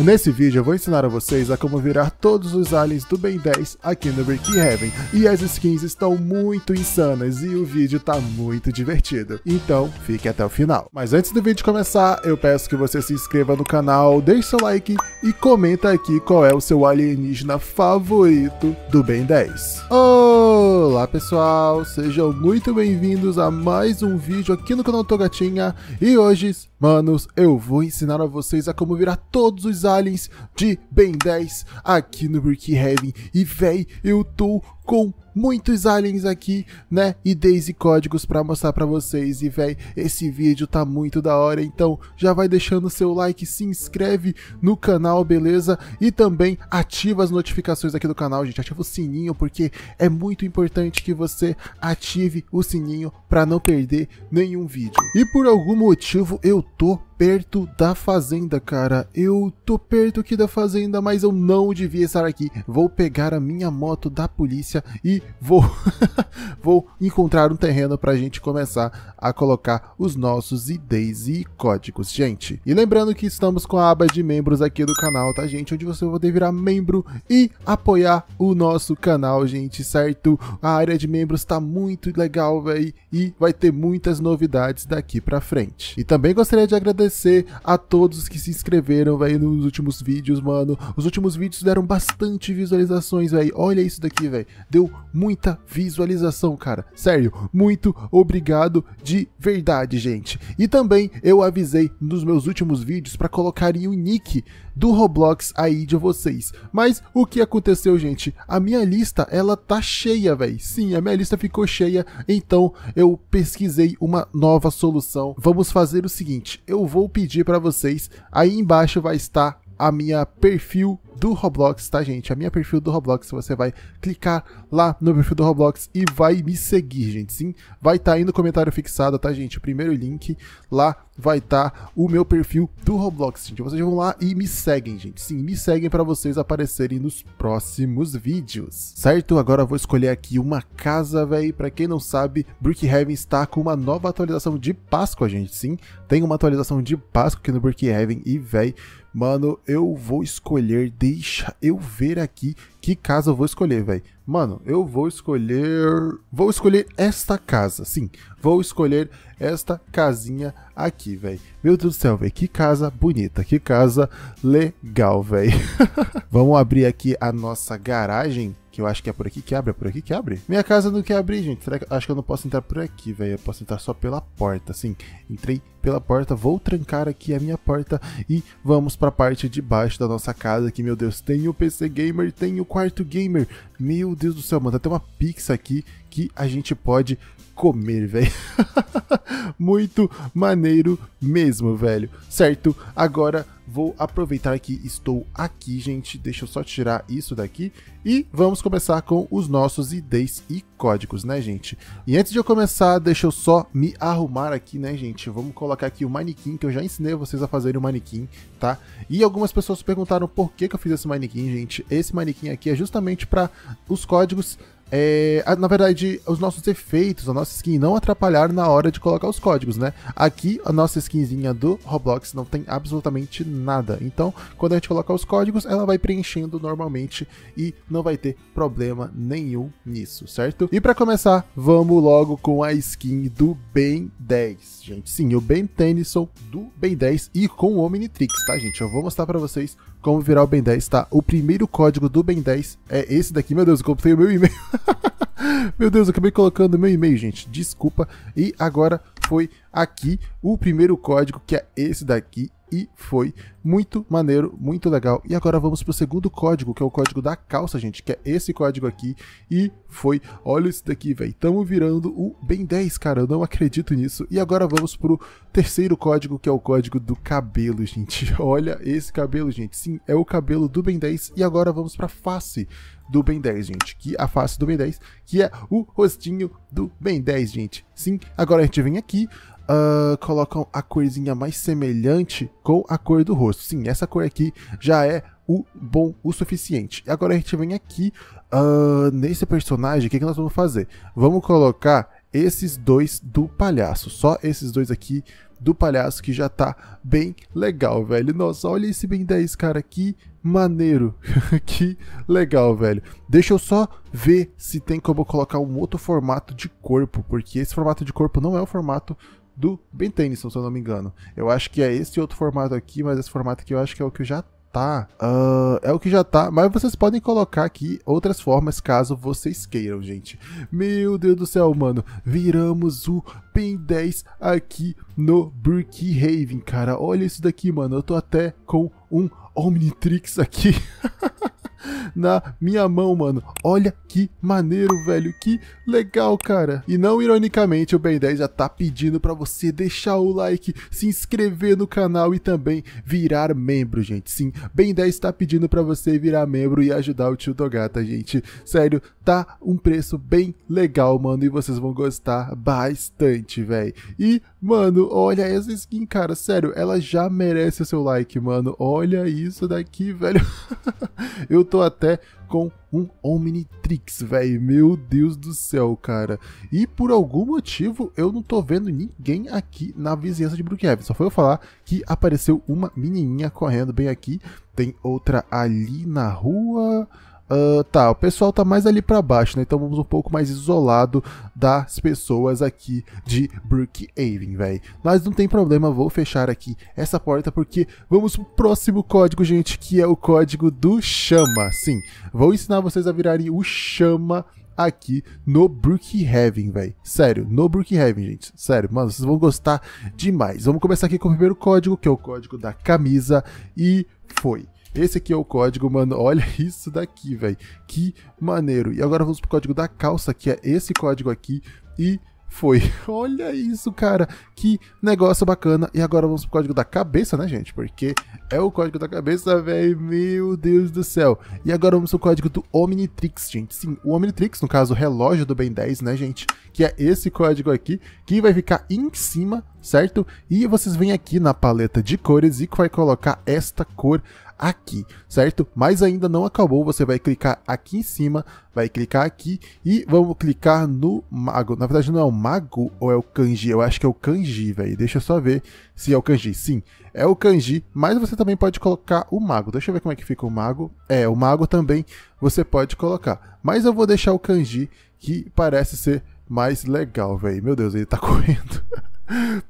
Nesse vídeo eu vou ensinar a vocês a como virar todos os aliens do Ben 10 aqui no Brick Heaven. E as skins estão muito insanas e o vídeo tá muito divertido. Então fique até o final. Mas antes do vídeo começar, eu peço que você se inscreva no canal, deixe seu like e comenta aqui qual é o seu alienígena favorito do Ben 10. Olá pessoal, sejam muito bem-vindos a mais um vídeo aqui no canal Togatinha. E hoje, manos, eu vou ensinar a vocês a como virar todos os aliens de Ben 10 aqui no Brick Heaven. E véi, eu tô com muitos aliens aqui, né? Ideias e códigos para mostrar para vocês. E véi, esse vídeo tá muito da hora, então já vai deixando seu like, se inscreve no canal, beleza? E também ativa as notificações aqui do canal, gente. Ativa o sininho porque é muito importante que você ative o sininho para não perder nenhum vídeo. E por algum motivo eu tô perto da fazenda, cara. Eu tô perto aqui da fazenda, mas eu não devia estar aqui. Vou pegar a minha moto da polícia e vou vou encontrar um terreno pra gente começar a colocar os nossos IDs e códigos, gente. E lembrando que estamos com a aba de membros aqui do canal, tá, gente? Onde você vai poder virar membro e apoiar o nosso canal, gente, certo? A área de membros tá muito legal, velho, e vai ter muitas novidades daqui pra frente. E também gostaria de agradecer a todos que se inscreveram, velho, nos últimos vídeos, mano. Os últimos vídeos deram bastante visualizações, velho. Olha isso daqui, velho. Deu muita visualização, cara. Sério, muito obrigado de verdade, gente. E também eu avisei nos meus últimos vídeos para colocarem o nick do Roblox aí de vocês. Mas o que aconteceu, gente? A minha lista, ela tá cheia, velho. Sim, a minha lista ficou cheia, então eu pesquisei uma nova solução. Vamos fazer o seguinte, eu vou pedir para vocês, aí embaixo vai estar a minha perfil do Roblox, tá, gente? A minha perfil do Roblox, você vai clicar lá no perfil do Roblox e vai me seguir, gente. Sim, vai estar tá aí no comentário fixado, tá, gente? O primeiro link lá vai estar tá o meu perfil do Roblox, gente. Vocês vão lá e me seguem, gente. Sim, me seguem para vocês aparecerem nos próximos vídeos, certo? Agora eu vou escolher aqui uma casa, velho. Para quem não sabe, Brookhaven está com uma nova atualização de Páscoa, gente. Sim, tem uma atualização de Páscoa aqui no Brookhaven e, velho, mano, eu vou escolher deixa eu ver aqui que casa eu vou escolher, velho. Mano, eu vou escolher... Vou escolher esta casa, sim. Vou escolher esta casinha aqui, velho. Meu Deus do céu, velho. Que casa bonita, que casa legal, velho. Vamos abrir aqui a nossa garagem que eu acho que é por aqui que abre, é por aqui que abre? Minha casa não quer abrir, gente. Será que... Acho que eu não posso entrar por aqui, velho. Eu posso entrar só pela porta, assim. Entrei pela porta, vou trancar aqui a minha porta e vamos para a parte de baixo da nossa casa, que, meu Deus, tem o PC Gamer, tem o quarto gamer. Meu Deus do céu, mano, tem uma pizza aqui que a gente pode comer, velho. Muito maneiro mesmo, velho. Certo? Agora vou aproveitar que estou aqui, gente. Deixa eu só tirar isso daqui e vamos começar com os nossos IDs e códigos, né, gente? E antes de eu começar, deixa eu só me arrumar aqui, né, gente? Vamos colocar aqui o manequim, que eu já ensinei vocês a fazerem o manequim, tá? E algumas pessoas perguntaram por que, que eu fiz esse manequim, gente. Esse manequim aqui é justamente para os códigos é, na verdade, os nossos efeitos, a nossa skin não atrapalhar na hora de colocar os códigos, né? Aqui, a nossa skinzinha do Roblox não tem absolutamente nada. Então, quando a gente colocar os códigos, ela vai preenchendo normalmente e não vai ter problema nenhum nisso, certo? E para começar, vamos logo com a skin do Ben 10, gente. Sim, o Ben Tennyson do Ben 10 e com o Omnitrix, tá, gente? Eu vou mostrar para vocês como virar o Ben 10, tá? O primeiro código do Ben 10 é esse daqui. Meu Deus, eu comprei o meu e-mail. meu Deus, eu acabei colocando meu e-mail, gente. Desculpa. E agora foi aqui o primeiro código, que é esse daqui e foi muito maneiro, muito legal. E agora vamos para o segundo código, que é o código da calça, gente, que é esse código aqui. E foi, olha isso daqui, velho. Estamos virando o Ben 10, cara, eu não acredito nisso. E agora vamos para o terceiro código, que é o código do cabelo, gente. Olha esse cabelo, gente. Sim, é o cabelo do Ben 10. E agora vamos para a face do Ben 10, gente. Que a face do Ben 10, que é o rostinho do Ben 10, gente. Sim, agora a gente vem aqui, uh, colocam a corzinha mais semelhante com a cor do rosto. Sim, essa cor aqui já é o bom o suficiente. E agora a gente vem aqui uh, nesse personagem, o que, que nós vamos fazer? Vamos colocar esses dois do palhaço, só esses dois aqui do palhaço que já tá bem legal, velho. Nossa, olha esse Ben 10, cara, que maneiro. que legal, velho. Deixa eu só ver se tem como colocar um outro formato de corpo, porque esse formato de corpo não é o formato do Ben Tennyson, se eu não me engano. Eu acho que é esse outro formato aqui, mas esse formato aqui eu acho que é o que já tá. Uh, é o que já tá, mas vocês podem colocar aqui outras formas caso vocês queiram, gente. Meu Deus do céu, mano. Viramos o Ben 10 aqui no Brookhaven, cara. Olha isso daqui, mano. Eu tô até com um Omnitrix aqui. na minha mão, mano. Olha que maneiro, velho. Que legal, cara. E não ironicamente, o Ben 10 já tá pedindo para você deixar o like, se inscrever no canal e também virar membro, gente. Sim, Ben 10 tá pedindo para você virar membro e ajudar o tio Dogata, gente. Sério, tá um preço bem legal, mano, e vocês vão gostar bastante, velho. E, mano, olha essa skin, cara, sério, ela já merece o seu like, mano. Olha isso daqui, velho. Eu tô até com um Omnitrix, velho. Meu Deus do céu, cara. E por algum motivo eu não tô vendo ninguém aqui na vizinhança de Brookhaven. Só foi eu falar que apareceu uma menininha correndo bem aqui. Tem outra ali na rua. Uh, tá, o pessoal tá mais ali para baixo, né? Então vamos um pouco mais isolado das pessoas aqui de Brookhaven, velho. Mas não tem problema, vou fechar aqui essa porta porque vamos pro próximo código, gente, que é o código do Chama. Sim, vou ensinar vocês a virarem o Chama aqui no Brookhaven, velho. Sério, no Brookhaven, gente. Sério, mano, vocês vão gostar demais. Vamos começar aqui com o primeiro código, que é o código da camisa, e foi. Esse aqui é o código, mano. Olha isso daqui, velho. Que maneiro. E agora vamos pro código da calça, que é esse código aqui. E foi. Olha isso, cara. Que negócio bacana. E agora vamos pro código da cabeça, né, gente? Porque é o código da cabeça, velho. Meu Deus do céu. E agora vamos pro código do Omnitrix, gente. Sim, o Omnitrix, no caso, o relógio do Ben 10, né, gente? Que é esse código aqui, que vai ficar em cima, certo? E vocês vêm aqui na paleta de cores e vai colocar esta cor aqui, certo? Mas ainda não acabou, você vai clicar aqui em cima, vai clicar aqui e vamos clicar no mago. Na verdade não é o mago ou é o kanji? Eu acho que é o kanji, velho. Deixa eu só ver se é o kanji. Sim, é o kanji, mas você também pode colocar o mago. Deixa eu ver como é que fica o mago. É, o mago também você pode colocar. Mas eu vou deixar o kanji que parece ser mais legal, velho. Meu Deus, ele tá correndo.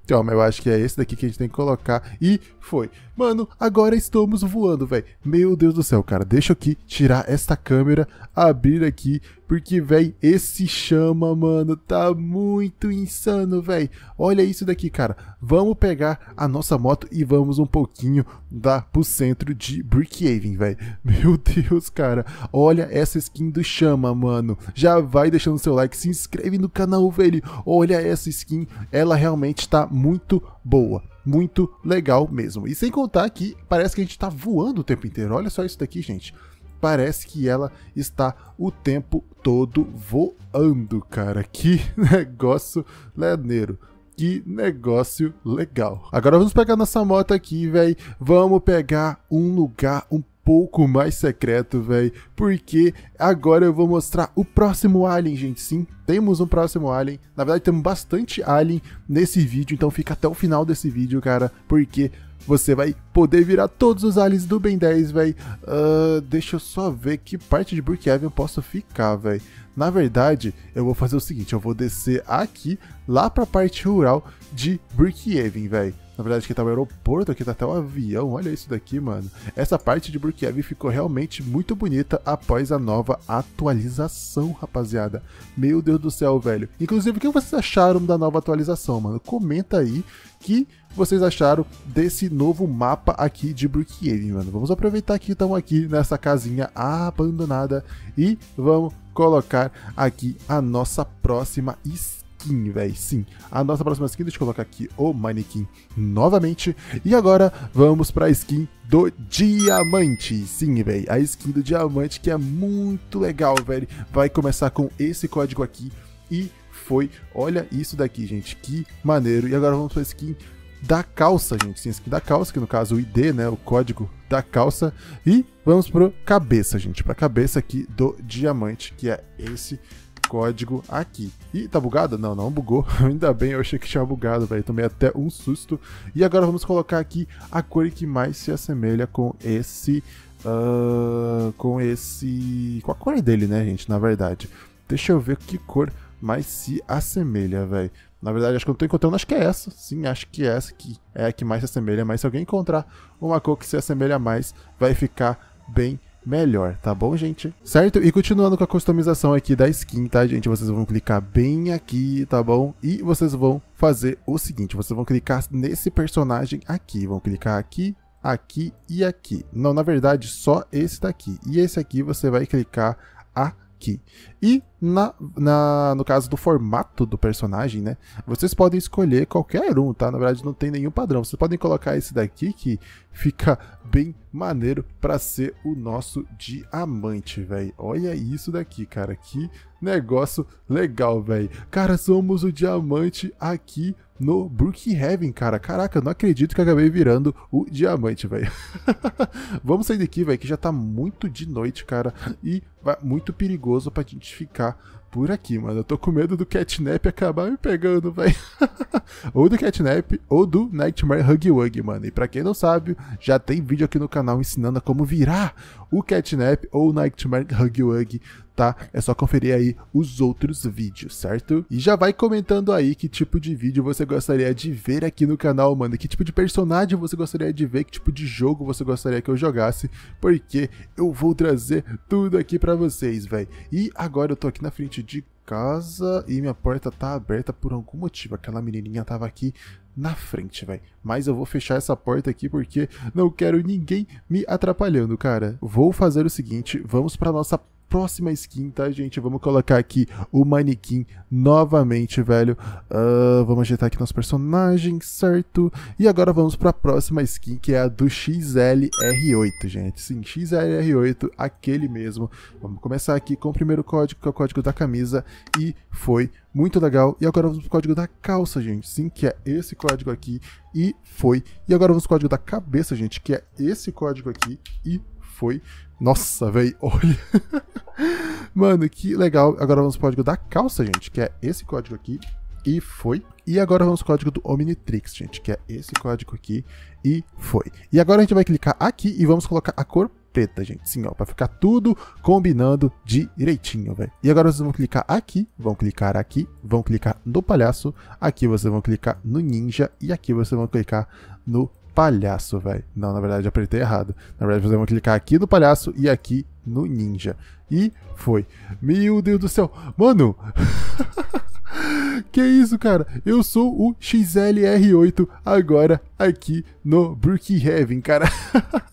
Toma, eu acho que é esse daqui que a gente tem que colocar. E foi. Mano, agora estamos voando, velho. Meu Deus do céu, cara. Deixa eu aqui tirar esta câmera, abrir aqui, porque, velho, esse chama, mano, tá muito insano, velho. Olha isso daqui, cara. Vamos pegar a nossa moto e vamos um pouquinho dar pro centro de Brickhaven, velho. Meu Deus, cara. Olha essa skin do chama, mano. Já vai deixando seu like, se inscreve no canal, velho. Olha essa skin, ela realmente tá muito boa muito legal mesmo. E sem contar que parece que a gente tá voando o tempo inteiro. Olha só isso daqui, gente. Parece que ela está o tempo todo voando, cara. Que negócio leneiro. Que negócio legal. Agora vamos pegar nossa moto aqui, velho. Vamos pegar um lugar um pouco mais secreto, velho, porque agora eu vou mostrar o próximo alien, gente. Sim, temos um próximo alien. Na verdade, temos bastante alien nesse vídeo, então fica até o final desse vídeo, cara, porque você vai poder virar todos os aliens do Ben 10, velho. Uh, deixa eu só ver que parte de Brookhaven eu posso ficar, velho. Na verdade, eu vou fazer o seguinte, eu vou descer aqui, lá pra parte rural de Brookhaven, velho. Na verdade, aqui tá o aeroporto, aqui tá até o avião. Olha isso daqui, mano. Essa parte de Brookhaven ficou realmente muito bonita após a nova atualização, rapaziada. Meu Deus do céu, velho. Inclusive, o que vocês acharam da nova atualização, mano? Comenta aí que vocês acharam desse novo mapa aqui de Brookhaven, mano. Vamos aproveitar que estamos aqui nessa casinha abandonada e vamos colocar aqui a nossa próxima skin skin, velho. Sim, a nossa próxima skin, deixa eu colocar aqui o manequim novamente. E agora vamos para a skin do diamante. Sim, velho, a skin do diamante que é muito legal, velho. Vai começar com esse código aqui e foi. Olha isso daqui, gente, que maneiro. E agora vamos para a skin da calça, gente. Sim, skin da calça, que no caso o ID, né, o código da calça. E vamos pro cabeça, gente, pra cabeça aqui do diamante, que é esse código aqui. E tá bugado? Não, não bugou. Ainda bem, eu achei que tinha bugado, velho. Tomei até um susto. E agora vamos colocar aqui a cor que mais se assemelha com esse... Uh, com esse... Com a cor dele, né, gente? Na verdade. Deixa eu ver que cor mais se assemelha, velho. Na verdade, acho que eu não tô encontrando, acho que é essa. Sim, acho que é essa que é a que mais se assemelha. Mas se alguém encontrar uma cor que se assemelha mais, vai ficar bem melhor, tá bom, gente? Certo? E continuando com a customização aqui da skin, tá, gente? Vocês vão clicar bem aqui, tá bom? E vocês vão fazer o seguinte, vocês vão clicar nesse personagem aqui, vão clicar aqui, aqui e aqui. Não, na verdade, só esse daqui. E esse aqui você vai clicar aqui E na, na, no caso do formato do personagem, né? Vocês podem escolher qualquer um, tá? Na verdade, não tem nenhum padrão. Vocês podem colocar esse daqui que fica bem maneiro para ser o nosso diamante, velho. Olha isso daqui, cara. Que negócio legal, velho. Cara, somos o diamante aqui no Brookhaven, cara. Caraca, eu não acredito que eu acabei virando o diamante, velho. Vamos sair daqui, velho, que já tá muito de noite, cara. E muito perigoso pra gente ficar por aqui, mano. Eu tô com medo do Catnap acabar me pegando, velho. ou do Catnap ou do Nightmare Huggy Wuggy, mano. E pra quem não sabe, já tem vídeo aqui no canal ensinando como virar o Catnap ou o Nightmare Huggy Wuggy tá? É só conferir aí os outros vídeos, certo? E já vai comentando aí que tipo de vídeo você gostaria de ver aqui no canal, mano. Que tipo de personagem você gostaria de ver, que tipo de jogo você gostaria que eu jogasse, porque eu vou trazer tudo aqui pra vocês, velho. E agora eu tô aqui na frente de casa e minha porta tá aberta por algum motivo. Aquela menininha tava aqui na frente, velho. Mas eu vou fechar essa porta aqui porque não quero ninguém me atrapalhando, cara. Vou fazer o seguinte, vamos para nossa próxima skin, tá, gente? Vamos colocar aqui o manequim novamente, velho. Uh, vamos ajeitar aqui nosso personagem, certo? E agora vamos para a próxima skin, que é a do XLR8, gente. Sim, XLR8, aquele mesmo. Vamos começar aqui com o primeiro código, que é o código da camisa. E foi muito legal. E agora vamos pro código da calça, gente. Sim, que é esse código aqui. E foi. E agora vamos pro código da cabeça, gente, que é esse código aqui. E foi. Nossa, velho, olha. Mano, que legal. Agora vamos pro código da calça, gente, que é esse código aqui. E foi. E agora vamos pro código do Omnitrix, gente, que é esse código aqui. E foi. E agora a gente vai clicar aqui e vamos colocar a cor preta, gente. Sim, ó, pra ficar tudo combinando direitinho, velho. E agora vocês vão clicar aqui, vão clicar aqui, vão clicar no palhaço, aqui vocês vão clicar no ninja e aqui vocês vão clicar no palhaço, velho. Não, na verdade, apertei errado. Na verdade, vocês vão clicar aqui no palhaço e aqui no ninja. E foi. Meu Deus do céu. Mano! que isso, cara? Eu sou o XLR8 agora aqui no Brookhaven, cara.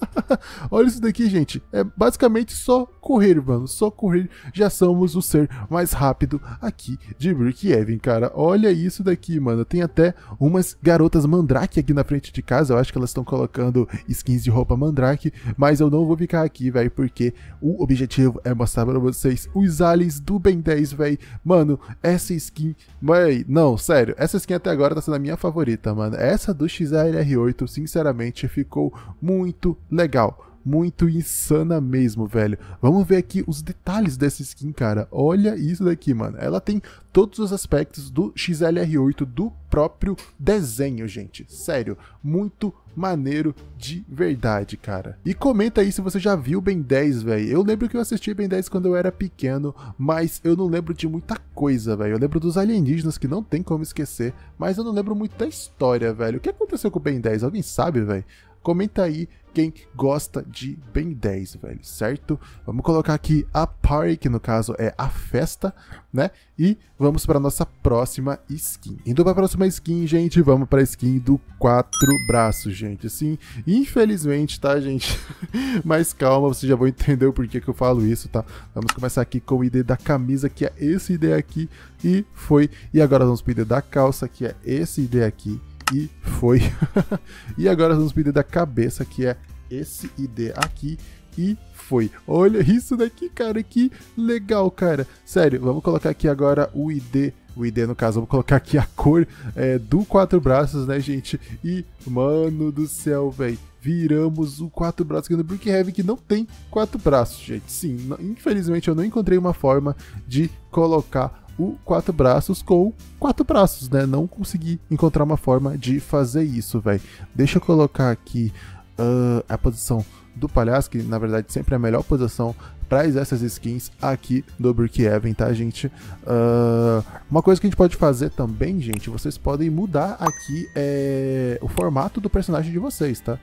Olha isso daqui, gente. É basicamente só correr, mano. Só correr. Já somos o ser mais rápido aqui de Brookhaven, cara. Olha isso daqui, mano. Tem até umas garotas Mandrake aqui na frente de casa. Eu acho que elas estão colocando skins de roupa Mandrake. Mas eu não vou ficar aqui, velho, porque o objetivo é mostrar pra vocês os aliens do Ben 10, velho. Mano, essa skin... Véi, não, sério. Essa skin até agora tá sendo a minha favorita, mano. Essa do XLR8, sinceramente, ficou muito legal muito insana mesmo, velho. Vamos ver aqui os detalhes dessa skin, cara. Olha isso daqui, mano. Ela tem todos os aspectos do XLR8 do próprio desenho, gente. Sério, muito maneiro de verdade, cara. E comenta aí se você já viu Ben 10, velho. Eu lembro que eu assisti Ben 10 quando eu era pequeno, mas eu não lembro de muita coisa, velho. Eu lembro dos alienígenas que não tem como esquecer, mas eu não lembro muito da história, velho. O que aconteceu com o Ben 10? Alguém sabe, velho? Comenta aí quem gosta de Ben 10, velho, certo? Vamos colocar aqui a party, que no caso é a festa, né? E vamos para nossa próxima skin. Indo para a próxima skin, gente, vamos para a skin do quatro braços, gente. Assim, infelizmente, tá, gente? Mas calma, vocês já vão entender o porquê que eu falo isso, tá? Vamos começar aqui com o ID da camisa, que é esse ID aqui, e foi. E agora vamos para o ID da calça, que é esse ID aqui e foi. e agora vamos pedir da cabeça, que é esse ID aqui e foi. Olha isso daqui, cara, que legal, cara. Sério, vamos colocar aqui agora o ID O ID, no caso, vou colocar aqui a cor é, do quatro braços, né, gente? E, mano do céu, velho viramos o quatro braços aqui no Brookhaven, que não tem quatro braços, gente. Sim, infelizmente eu não encontrei uma forma de colocar o quatro braços com quatro braços, né? Não consegui encontrar uma forma de fazer isso, velho. Deixa eu colocar aqui uh, a posição do palhaço, que na verdade sempre é a melhor posição para essas skins aqui do Brookhaven, tá, gente? Uh, uma coisa que a gente pode fazer também, gente, vocês podem mudar aqui é, o formato do personagem de vocês, tá?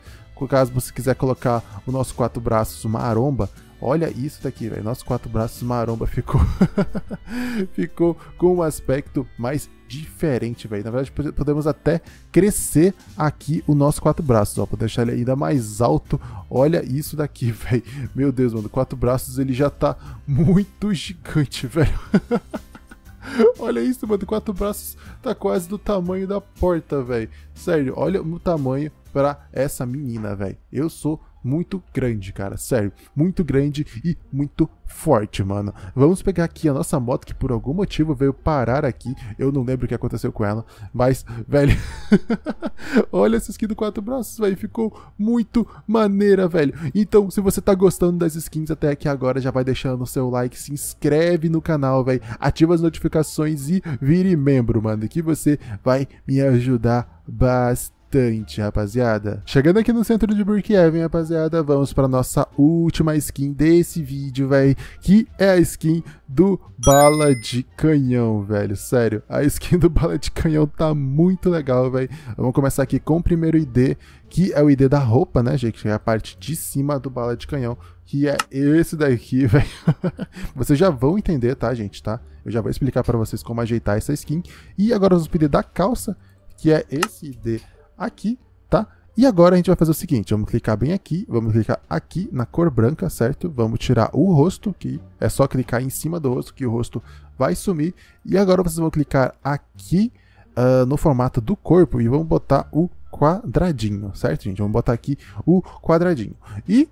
Caso você quiser colocar o nosso quatro braços maromba, olha isso daqui, velho. Nosso quatro braços maromba ficou ficou com um aspecto mais diferente, velho. Na verdade, podemos até crescer aqui o nosso quatro braços, ó. Vou deixar ele ainda mais alto. Olha isso daqui, velho. Meu Deus, mano. Quatro braços ele já tá muito gigante, velho. olha isso, mano. Quatro braços tá quase do tamanho da porta, velho. Sério, olha o tamanho para essa menina, velho. Eu sou muito grande, cara. Sério, muito grande e muito forte, mano. Vamos pegar aqui a nossa moto que por algum motivo veio parar aqui. Eu não lembro o que aconteceu com ela, mas, velho, olha essa skin do quatro braços, velho. Ficou muito maneira, velho. Então, se você tá gostando das skins até aqui agora, já vai deixando o seu like, se inscreve no canal, velho. Ativa as notificações e vire membro, mano, que você vai me ajudar bastante rapaziada. Chegando aqui no centro de Brookhaven, rapaziada, vamos para nossa última skin desse vídeo, velho, que é a skin do Bala de Canhão, velho, sério. A skin do Bala de Canhão tá muito legal, velho. Vamos começar aqui com o primeiro ID, que é o ID da roupa, né, gente, que é a parte de cima do Bala de Canhão, que é esse daqui, velho. vocês já vão entender, tá, gente, tá? Eu já vou explicar para vocês como ajeitar essa skin. E agora vamos pedir da calça, que é esse ID aqui, tá? E agora a gente vai fazer o seguinte, vamos clicar bem aqui, vamos clicar aqui na cor branca, certo? Vamos tirar o rosto, que é só clicar em cima do rosto que o rosto vai sumir. E agora vocês vão clicar aqui uh, no formato do corpo e vamos botar o quadradinho, certo, gente? Vamos botar aqui o quadradinho. E,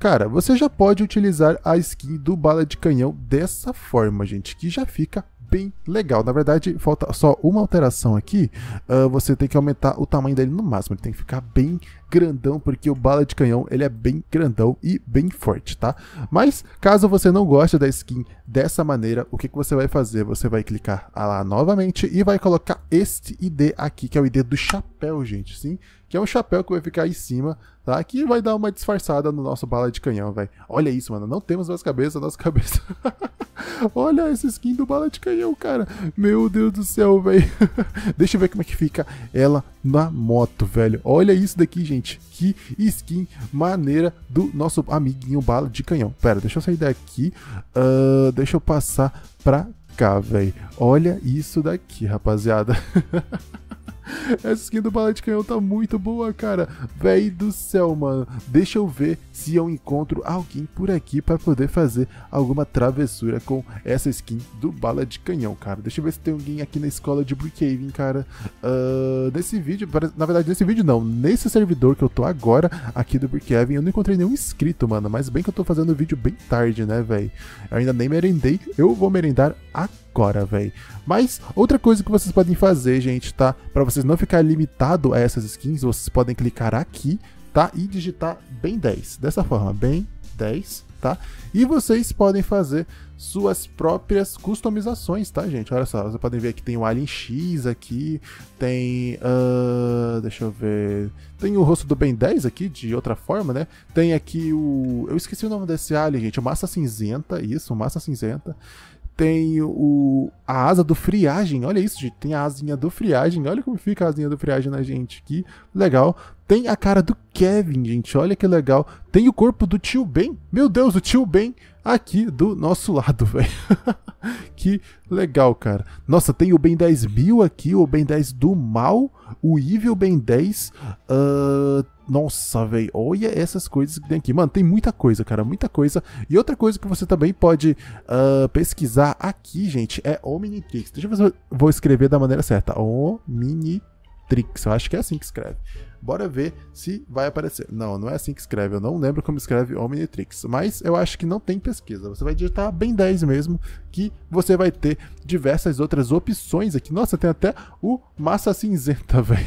cara, você já pode utilizar a skin do bala de canhão dessa forma, gente, que já fica bem legal. Na verdade, falta só uma alteração aqui. Uh, você tem que aumentar o tamanho dele no máximo. Ele tem que ficar bem grandão, porque o bala de canhão ele é bem grandão e bem forte, tá? Mas, caso você não goste da skin dessa maneira, o que, que você vai fazer? Você vai clicar lá novamente e vai colocar este ID aqui, que é o ID do chapéu, gente, sim? Que é um chapéu que vai ficar em cima, tá? Que vai dar uma disfarçada no nosso bala de canhão, velho. Olha isso, mano. Não temos duas cabeças, nossa cabeça... Olha essa skin do bala de canhão, cara. Meu Deus do céu, velho. Deixa eu ver como é que fica ela na moto, velho. Olha isso daqui, gente. Que skin maneira do nosso amiguinho bala de canhão. Pera, deixa eu sair daqui. Uh, deixa eu passar pra cá, velho. Olha isso daqui, rapaziada. Essa skin do bala de canhão tá muito boa, cara. Véi do céu, mano. Deixa eu ver se eu encontro alguém por aqui para poder fazer alguma travessura com essa skin do bala de canhão, cara. Deixa eu ver se tem alguém aqui na escola de Brookhaven, cara. Uh, nesse vídeo, na verdade, nesse vídeo não. Nesse servidor que eu tô agora, aqui do Brookhaven, eu não encontrei nenhum inscrito, mano. Mas bem que eu tô fazendo o vídeo bem tarde, né, velho? Eu ainda nem merendei. Eu vou merendar agora, velho. Mas outra coisa que vocês podem fazer, gente, tá? Para vocês não ficar limitado a essas skins, vocês podem clicar aqui, tá? E digitar bem 10. Dessa forma, bem 10, tá? E vocês podem fazer suas próprias customizações, tá, gente? Olha só, vocês podem ver que tem o Alien X aqui, tem. Uh, deixa eu ver. Tem o rosto do Ben 10 aqui, de outra forma, né? Tem aqui o. Eu esqueci o nome desse Alien, gente. Massa Cinzenta, isso, Massa Cinzenta. Tem o, a asa do friagem, olha isso, gente. Tem a asinha do friagem, olha como fica a asinha do friagem na gente, que legal. Tem a cara do Kevin, gente, olha que legal. Tem o corpo do tio Ben, meu Deus, o tio Ben aqui do nosso lado, velho. que legal, cara. Nossa, tem o Ben 10 mil aqui, o Ben 10 do mal, o Evil Ben 10. Uh, nossa, velho, olha essas coisas que tem aqui. Mano, tem muita coisa, cara, muita coisa. E outra coisa que você também pode uh, pesquisar aqui, gente, é Omnitrix. Deixa eu ver se eu vou escrever da maneira certa. Omnitrix, eu acho que é assim que escreve. Bora ver se vai aparecer. Não, não é assim que escreve. Eu não lembro como escreve Omnitrix. Mas eu acho que não tem pesquisa. Você vai digitar bem 10 mesmo, que você vai ter diversas outras opções aqui. Nossa, tem até o Massa Cinzenta, velho.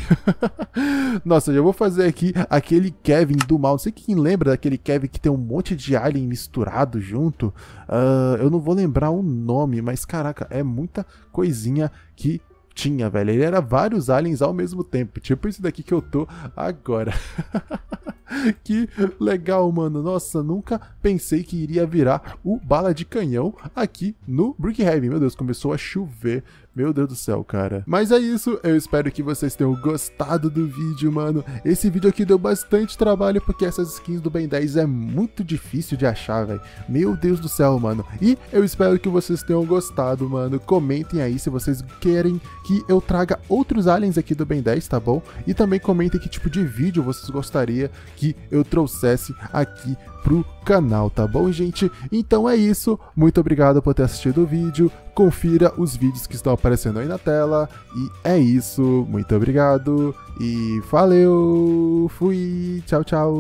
Nossa, eu vou fazer aqui aquele Kevin do mal. Não sei quem lembra daquele Kevin que tem um monte de alien misturado junto. Uh, eu não vou lembrar o nome, mas caraca, é muita coisinha que tinha, velho. Ele era vários aliens ao mesmo tempo. Tipo isso daqui que eu tô agora. que legal, mano. Nossa, nunca pensei que iria virar o bala de canhão aqui no Brickhaven. Meu Deus, começou a chover. Meu Deus do céu, cara. Mas é isso, eu espero que vocês tenham gostado do vídeo, mano. Esse vídeo aqui deu bastante trabalho, porque essas skins do Ben 10 é muito difícil de achar, velho. Meu Deus do céu, mano. E eu espero que vocês tenham gostado, mano. Comentem aí se vocês querem que eu traga outros aliens aqui do Ben 10, tá bom? E também comentem que tipo de vídeo vocês gostariam que eu trouxesse aqui pro canal, tá bom, gente? Então é isso, muito obrigado por ter assistido o vídeo, confira os vídeos que estão aparecendo aí na tela, e é isso, muito obrigado, e valeu, fui, tchau, tchau!